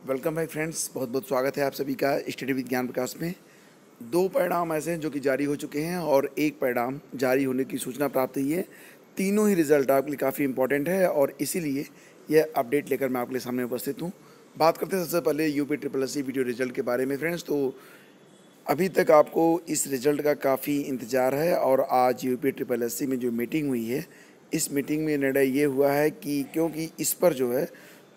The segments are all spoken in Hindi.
वेलकम भाई फ्रेंड्स बहुत बहुत स्वागत है आप सभी का स्टडी विज्ञान प्रकाश में। दो परिणाम ऐसे हैं जो कि जारी हो चुके हैं और एक परिणाम जारी होने की सूचना प्राप्त हुई है। तीनों ही रिज़ल्ट आपके लिए काफ़ी इंपॉर्टेंट है और इसीलिए यह अपडेट लेकर मैं आपके लिए सामने उपस्थित हूँ। बात करते हैं सबसे पहले UP triple S VDO result के बारे में फ्रेंड्स तो अभी तक आपको इस रिज़ल्ट का काफ़ी इंतज़ार है और आज यूपी ट्रिपल एस में जो मीटिंग हुई है, इस मीटिंग में निर्णय ये हुआ है कि क्योंकि इस पर जो है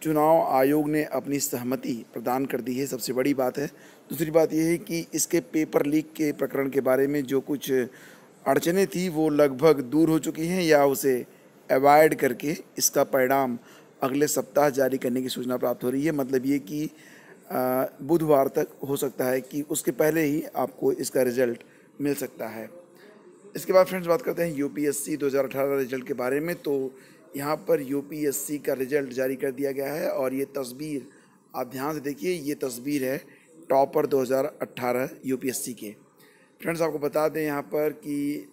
चुनाव आयोग ने अपनी सहमति प्रदान कर दी है, सबसे बड़ी बात है। दूसरी बात यह है कि इसके पेपर लीक के प्रकरण के बारे में जो कुछ अड़चने थी, वो लगभग दूर हो चुकी हैं या उसे अवॉइड करके इसका परिणाम अगले सप्ताह जारी करने की सूचना प्राप्त हो रही है। मतलब ये कि बुधवार तक हो सकता है कि उसके पहले ही आपको इसका रिज़ल्ट मिल सकता है। इसके बाद फ्रेंड्स बात करते हैं यूपीएससी 2018 रिज़ल्ट के बारे में तो यहाँ पर यूपीएससी का रिज़ल्ट जारी कर दिया गया है और ये तस्वीर, आप ध्यान से देखिए, ये तस्वीर है टॉपर 2018 यूपीएससी के। फ्रेंड्स, आपको बता दें यहाँ पर कि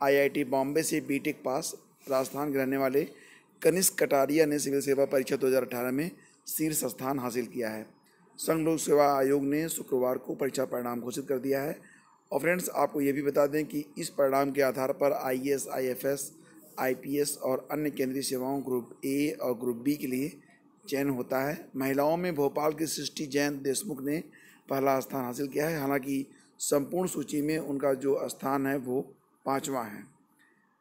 आईआईटी बॉम्बे से बीटेक पास राजस्थान के रहने वाले कनिष्क कटारिया ने सिविल सेवा परीक्षा 2018 में शीर्ष स्थान हासिल किया है। संघ लोक सेवा आयोग ने शुक्रवार को परीक्षा परिणाम घोषित कर दिया है। और फ्रेंड्स, आपको ये भी बता दें कि इस परिणाम के आधार पर I S I F S I P S और अन्य केंद्रीय सेवाओं ग्रुप ए और ग्रुप बी के लिए चयन होता है। महिलाओं में भोपाल की सृष्टि जैन देशमुख ने पहला स्थान हासिल किया है। हालाँकि संपूर्ण सूची में उनका जो स्थान है, वो पाँचवा है।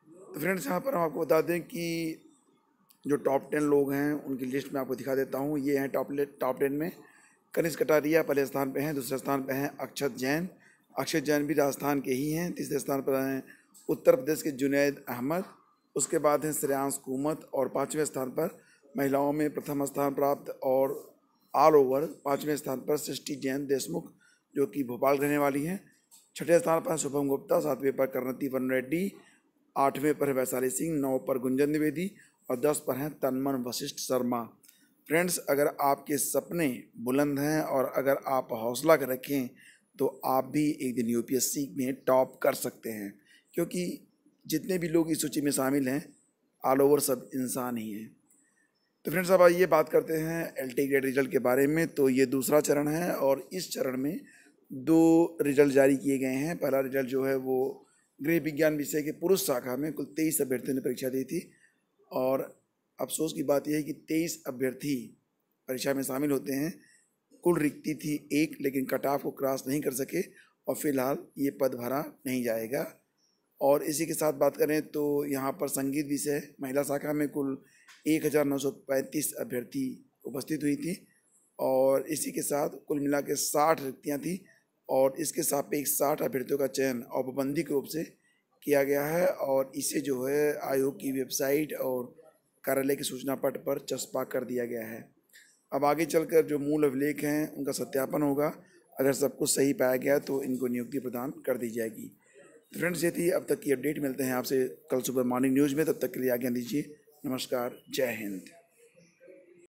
तो फ्रेंड्स, यहाँ पर हम आपको बता दें कि जो टॉप टेन लोग हैं, उनकी लिस्ट में आपको दिखा देता हूँ। ये हैं टॉप टॉप टेन में कनिष्क कटारिया पहले स्थान पर हैं, दूसरे स्थान पर हैं अक्षत जैन। अक्षत जैन भी राजस्थान के ही हैं। तीसरे स्थान पर हैं उत्तर प्रदेश के जुनैद अहमद। उसके बाद हैं श्रेयांश कुमत और पाँचवें स्थान पर महिलाओं में प्रथम स्थान प्राप्त और ऑल ओवर पाँचवें स्थान पर सृष्टि जैन देशमुख, जो कि भोपाल रहने वाली हैं। छठे स्थान पर शुभम गुप्ता, सातवें पर करनती वन रेड्डी, आठवें पर वैशाली सिंह, नौ पर गुंजन द्विवेदी और दस पर हैं तनमन वशिष्ठ शर्मा। फ्रेंड्स, अगर आपके सपने बुलंद हैं और अगर आप हौसला रखें तो आप भी एक दिन यूपीएससी में टॉप कर सकते हैं, क्योंकि जितने भी लोग इस सूची में शामिल हैं ऑल ओवर सब इंसान ही हैं। तो फ्रेंड्स अब आइए बात करते हैं एल टी ग्रेड रिज़ल्ट के बारे में। तो ये दूसरा चरण है और इस चरण में दो रिज़ल्ट जारी किए गए हैं। पहला रिज़ल्ट जो है वो गृह विज्ञान विषय के पुरुष शाखा में कुल तेईस अभ्यर्थियों ने परीक्षा दी थी और अफसोस की बात यह है कि तेईस अभ्यर्थी परीक्षा में शामिल होते हैं। कुल रिक्ति थी एक, लेकिन कट ऑफ़ को क्रॉस नहीं कर सके और फ़िलहाल ये पद भरा नहीं जाएगा। और इसी के साथ बात करें तो यहाँ पर संगीत विषय महिला शाखा में कुल एक हज़ार नौ सौ पैंतीस अभ्यर्थी उपस्थित हुई थी और इसी के साथ कुल मिला के साठ रिक्तियाँ थी और इसके सापेक्ष साठ अभ्यर्थियों का चयन औपबंधिक रूप से किया गया है और इसे जो है आयोग की वेबसाइट और कार्यालय के सूचना पट पर चस्पा कर दिया गया है। अब आगे चलकर जो मूल अभिलेख हैं, उनका सत्यापन होगा। अगर सब कुछ सही पाया गया तो इनको नियुक्ति प्रदान कर दी जाएगी। फ्रेंड्स, ये थी अब तक की अपडेट। मिलते हैं आपसे कल सुबह मॉर्निंग न्यूज़ में। तब तक के लिए आज्ञा दीजिए। नमस्कार। जय हिंद।